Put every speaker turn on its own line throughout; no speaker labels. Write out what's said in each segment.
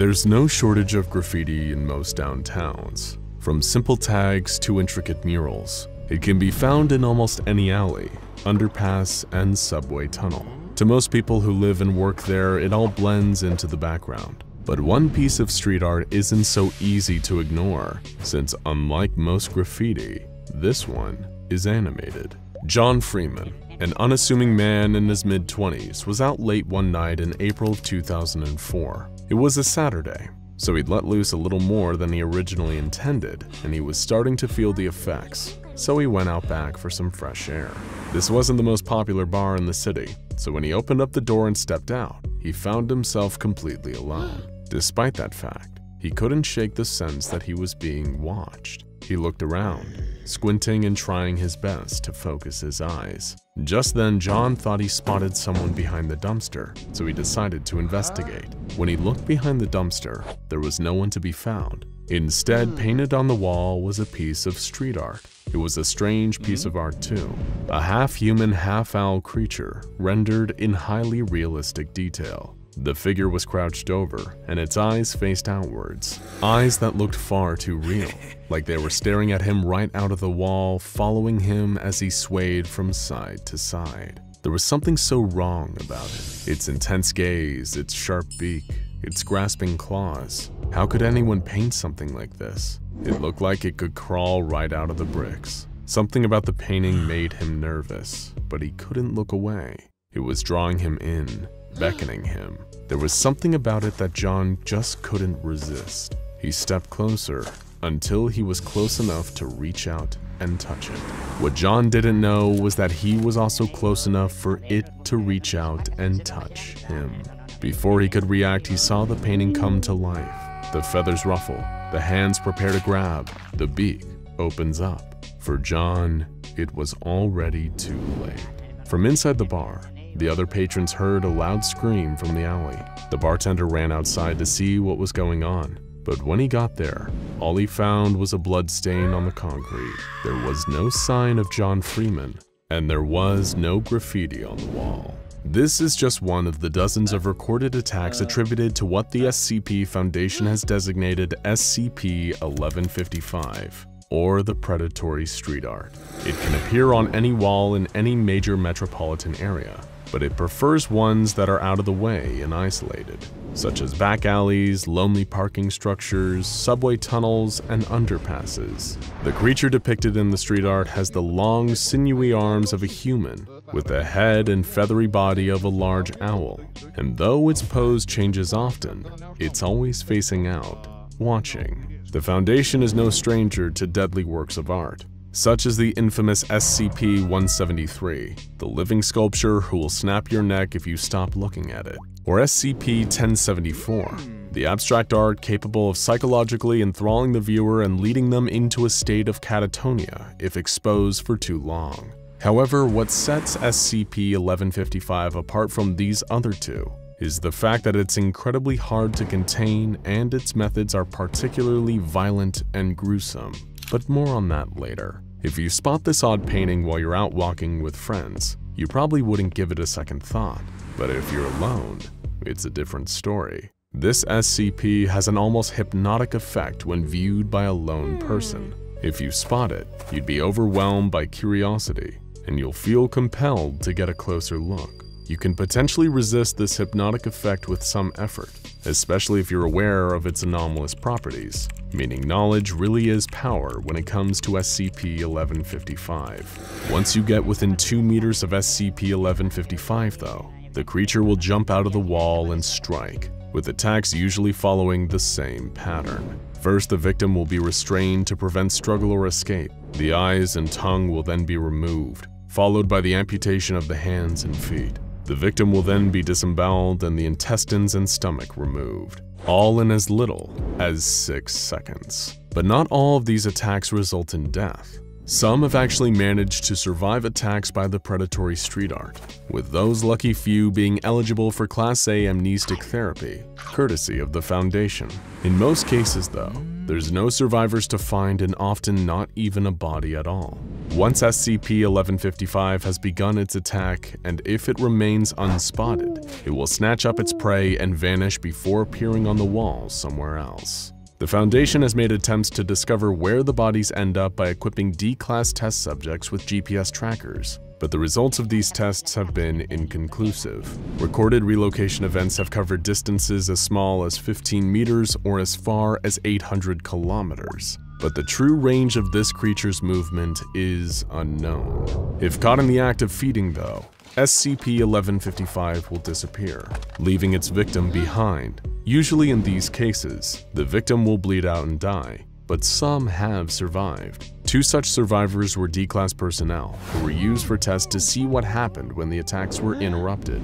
There's no shortage of graffiti in most downtowns. From simple tags to intricate murals, it can be found in almost any alley, underpass, and subway tunnel. To most people who live and work there, it all blends into the background. But one piece of street art isn't so easy to ignore, since unlike most graffiti, this one is animated. John Freeman, an unassuming man in his mid-20s, was out late one night in April of 2004. It was a Saturday, so he'd let loose a little more than he originally intended, and he was starting to feel the effects, so he went out back for some fresh air. This wasn't the most popular bar in the city, so when he opened up the door and stepped out, he found himself completely alone. Despite that fact, he couldn't shake the sense that he was being watched. He looked around, squinting and trying his best to focus his eyes. Just then, John thought he spotted someone behind the dumpster, so he decided to investigate. When he looked behind the dumpster, there was no one to be found. Instead, hmm. painted on the wall was a piece of street art. It was a strange piece of art too. A half-human, half-owl creature, rendered in highly realistic detail. The figure was crouched over, and its eyes faced outwards. Eyes that looked far too real, like they were staring at him right out of the wall, following him as he swayed from side to side. There was something so wrong about it. Its intense gaze, its sharp beak, its grasping claws. How could anyone paint something like this? It looked like it could crawl right out of the bricks. Something about the painting made him nervous, but he couldn't look away. It was drawing him in, beckoning him. There was something about it that John just couldn't resist. He stepped closer until he was close enough to reach out and touch it. What John didn't know was that he was also close enough for it to reach out and touch him. Before he could react, he saw the painting come to life. The feathers ruffle, the hands prepare to grab, the beak opens up. For John, it was already too late. From inside the bar, the other patrons heard a loud scream from the alley. The bartender ran outside to see what was going on. But when he got there, all he found was a blood stain on the concrete. There was no sign of John Freeman, and there was no graffiti on the wall. This is just one of the dozens of recorded attacks attributed to what the SCP Foundation has designated SCP-1155, or the predatory street art. It can appear on any wall in any major metropolitan area, but it prefers ones that are out of the way and isolated, such as back alleys, lonely parking structures, subway tunnels, and underpasses. The creature depicted in the street art has the long, sinewy arms of a human, with the head and feathery body of a large owl, and though its pose changes often, it's always facing out, watching. The Foundation is no stranger to deadly works of art, such as the infamous SCP-173, the living sculpture who will snap your neck if you stop looking at it, or SCP-1074, the abstract art capable of psychologically enthralling the viewer and leading them into a state of catatonia if exposed for too long. However, what sets SCP-1155 apart from these other two is the fact that it's incredibly hard to contain and its methods are particularly violent and gruesome but more on that later. If you spot this odd painting while you're out walking with friends, you probably wouldn't give it a second thought. But if you're alone, it's a different story. This SCP has an almost hypnotic effect when viewed by a lone hmm. person. If you spot it, you'd be overwhelmed by curiosity, and you'll feel compelled to get a closer look. You can potentially resist this hypnotic effect with some effort, especially if you're aware of its anomalous properties meaning knowledge really is power when it comes to SCP-1155. Once you get within 2 meters of SCP-1155 though, the creature will jump out of the wall and strike, with attacks usually following the same pattern. First, the victim will be restrained to prevent struggle or escape. The eyes and tongue will then be removed, followed by the amputation of the hands and feet. The victim will then be disemboweled and the intestines and stomach removed all in as little as 6 seconds. But not all of these attacks result in death. Some have actually managed to survive attacks by the predatory street art, with those lucky few being eligible for Class A amnestic therapy, courtesy of the Foundation. In most cases though, there's no survivors to find and often not even a body at all. Once SCP-1155 has begun its attack, and if it remains unspotted, It will snatch up its prey and vanish before appearing on the wall somewhere else. The Foundation has made attempts to discover where the bodies end up by equipping D-Class test subjects with GPS trackers, but the results of these tests have been inconclusive. Recorded relocation events have covered distances as small as 15 meters or as far as 800 kilometers. But the true range of this creature's movement is unknown. If caught in the act of feeding though, SCP-1155 will disappear, leaving its victim behind. Usually in these cases, the victim will bleed out and die, but some have survived. Two such survivors were D-Class personnel, who were used for tests to see what happened when the attacks were interrupted.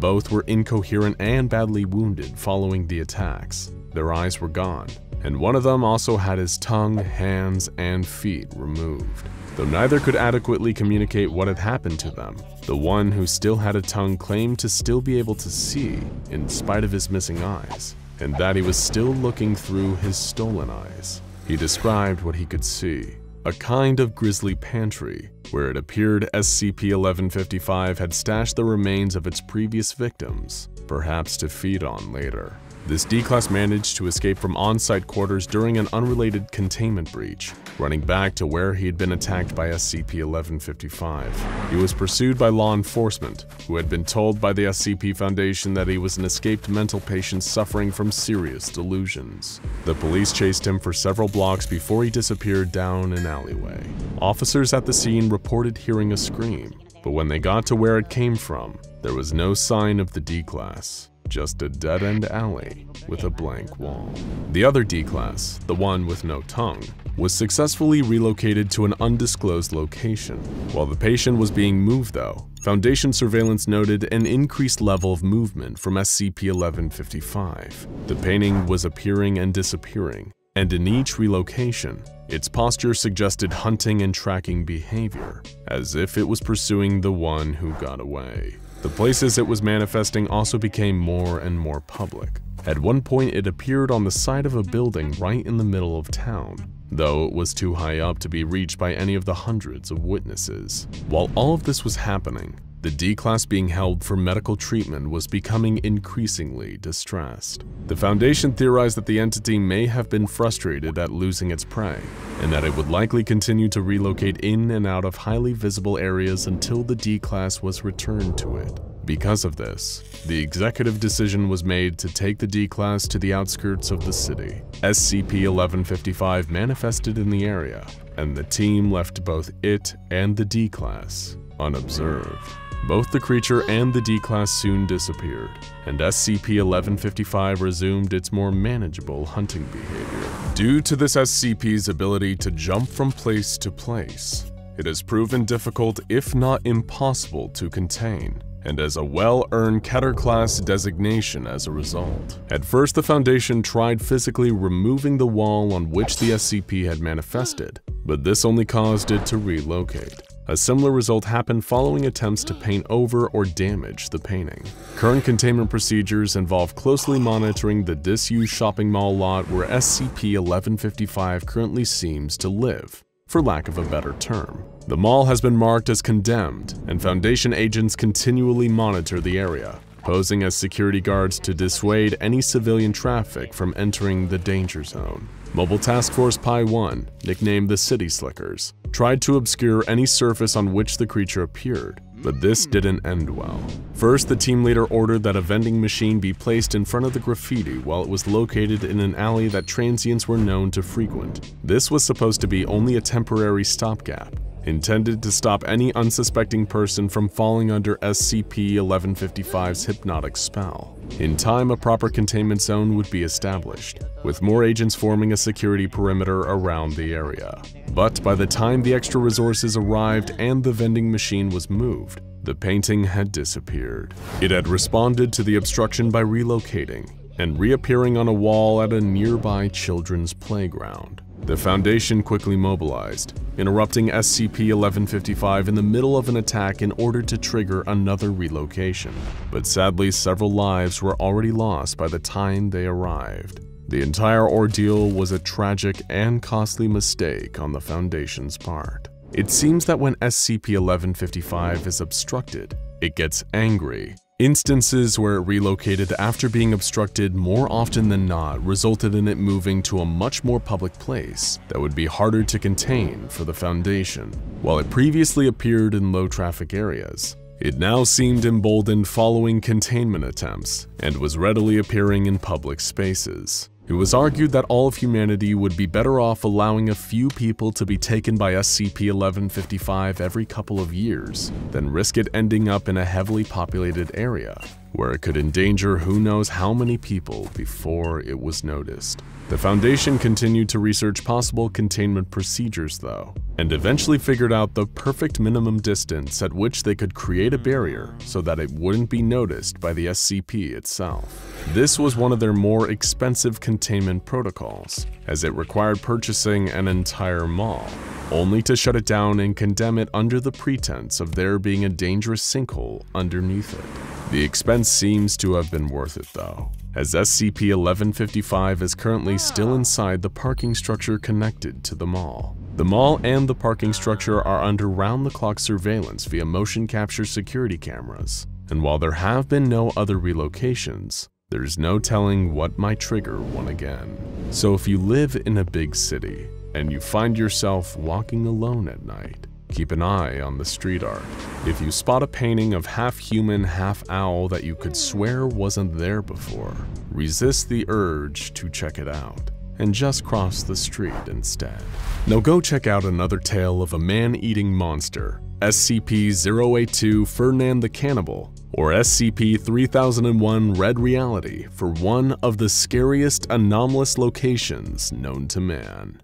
Both were incoherent and badly wounded following the attacks. Their eyes were gone, and one of them also had his tongue, hands, and feet removed. Though neither could adequately communicate what had happened to them, the one who still had a tongue claimed to still be able to see in spite of his missing eyes, and that he was still looking through his stolen eyes. He described what he could see, a kind of grisly pantry, where it appeared SCP-1155 had stashed the remains of its previous victims, perhaps to feed on later. This D-Class managed to escape from on-site quarters during an unrelated containment breach, running back to where he had been attacked by SCP-1155. He was pursued by law enforcement, who had been told by the SCP Foundation that he was an escaped mental patient suffering from serious delusions. The police chased him for several blocks before he disappeared down an alleyway. Officers at the scene reported hearing a scream, but when they got to where it came from, there was no sign of the D-Class just a dead-end alley with a blank wall. The other D-Class, the one with no tongue, was successfully relocated to an undisclosed location. While the patient was being moved though, Foundation surveillance noted an increased level of movement from SCP-1155. The painting was appearing and disappearing, and in each relocation, its posture suggested hunting and tracking behavior, as if it was pursuing the one who got away. The places it was manifesting also became more and more public. At one point it appeared on the side of a building right in the middle of town, though it was too high up to be reached by any of the hundreds of witnesses. While all of this was happening, the D-Class being held for medical treatment was becoming increasingly distressed. The Foundation theorized that the entity may have been frustrated at losing its prey, and that it would likely continue to relocate in and out of highly visible areas until the D-Class was returned to it. Because of this, the executive decision was made to take the D-Class to the outskirts of the city. SCP-1155 manifested in the area, and the team left both it and the D-Class unobserved. Both the creature and the D-Class soon disappeared, and SCP-1155 resumed its more manageable hunting behavior. Due to this SCP's ability to jump from place to place, it has proven difficult if not impossible to contain, and has a well-earned Keter class designation as a result. At first the Foundation tried physically removing the wall on which the SCP had manifested, but this only caused it to relocate. A similar result happened following attempts to paint over or damage the painting. Current containment procedures involve closely monitoring the disused shopping mall lot where SCP-1155 currently seems to live, for lack of a better term. The mall has been marked as condemned, and Foundation agents continually monitor the area, posing as security guards to dissuade any civilian traffic from entering the danger zone. Mobile Task Force Pi 1, nicknamed the City Slickers, tried to obscure any surface on which the creature appeared, but this hmm. didn't end well. First, the team leader ordered that a vending machine be placed in front of the graffiti while it was located in an alley that transients were known to frequent. This was supposed to be only a temporary stopgap, intended to stop any unsuspecting person from falling under SCP-1155's hypnotic spell. In time, a proper containment zone would be established, with more agents forming a security perimeter around the area. But by the time the extra resources arrived and the vending machine was moved, the painting had disappeared. It had responded to the obstruction by relocating and reappearing on a wall at a nearby children's playground. The Foundation quickly mobilized, interrupting SCP-1155 in the middle of an attack in order to trigger another relocation. But sadly, several lives were already lost by the time they arrived. The entire ordeal was a tragic and costly mistake on the Foundation's part. It seems that when SCP-1155 is obstructed, it gets angry Instances where it relocated after being obstructed more often than not resulted in it moving to a much more public place that would be harder to contain for the Foundation. While it previously appeared in low traffic areas, it now seemed emboldened following containment attempts and was readily appearing in public spaces. It was argued that all of humanity would be better off allowing a few people to be taken by SCP-1155 every couple of years than risk it ending up in a heavily populated area where it could endanger who knows how many people before it was noticed. The Foundation continued to research possible containment procedures though, and eventually figured out the perfect minimum distance at which they could create a barrier so that it wouldn't be noticed by the SCP itself. This was one of their more expensive containment protocols, as it required purchasing an entire mall, only to shut it down and condemn it under the pretense of there being a dangerous sinkhole underneath it. The expense seems to have been worth it though, as SCP-1155 is currently still inside the parking structure connected to the mall. The mall and the parking structure are under round-the-clock surveillance via motion capture security cameras, and while there have been no other relocations, there's no telling what might trigger one again. So if you live in a big city, and you find yourself walking alone at night, keep an eye on the street art. If you spot a painting of half-human, half-owl that you could swear wasn't there before, resist the urge to check it out and just cross the street instead. Now go check out another tale of a man-eating monster, SCP-082 Fernand the Cannibal, or SCP-3001 Red Reality for one of the scariest anomalous locations known to man.